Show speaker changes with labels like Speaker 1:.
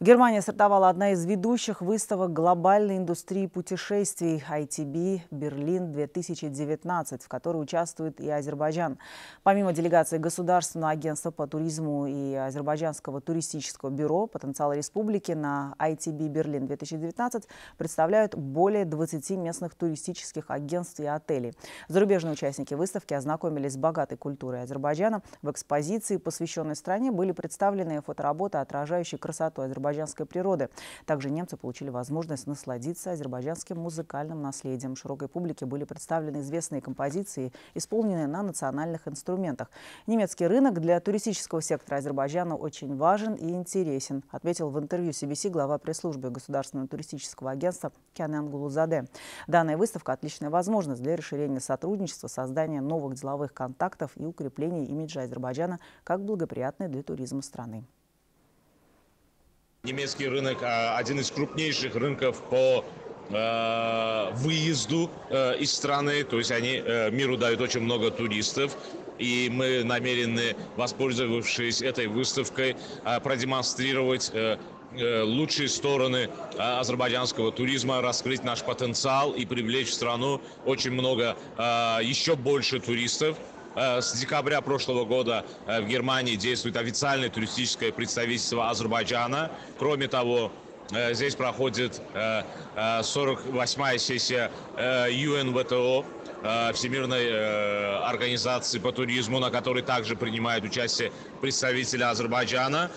Speaker 1: В Германии стартовала одна из ведущих выставок глобальной индустрии путешествий ITB Берлин-2019, в которой участвует и Азербайджан. Помимо делегации Государственного агентства по туризму и Азербайджанского туристического бюро потенциала республики на ITB Берлин-2019 представляют более 20 местных туристических агентств и отелей. Зарубежные участники выставки ознакомились с богатой культурой Азербайджана. В экспозиции, посвященной стране, были представлены фотоработы, отражающие красоту Азербайджана азербайджанской природы. Также немцы получили возможность насладиться азербайджанским музыкальным наследием. Широкой публике были представлены известные композиции, исполненные на национальных инструментах. Немецкий рынок для туристического сектора Азербайджана очень важен и интересен, отметил в интервью CBC глава пресс-службы Государственного туристического агентства Кянен Гулузаде. Данная выставка – отличная возможность для расширения сотрудничества, создания новых деловых контактов и укрепления имиджа Азербайджана как благоприятной для туризма страны.
Speaker 2: Немецкий рынок один из крупнейших рынков по э, выезду э, из страны, то есть они э, миру дают очень много туристов, и мы намерены, воспользовавшись этой выставкой, продемонстрировать лучшие стороны азербайджанского туризма, раскрыть наш потенциал и привлечь в страну очень много, еще больше туристов. Э, с декабря прошлого года э, в Германии действует официальное туристическое представительство Азербайджана. Кроме того, э, здесь проходит 48-я сессия ЮНВТО, Всемирной организации по туризму, на которой также принимают участие представители Азербайджана.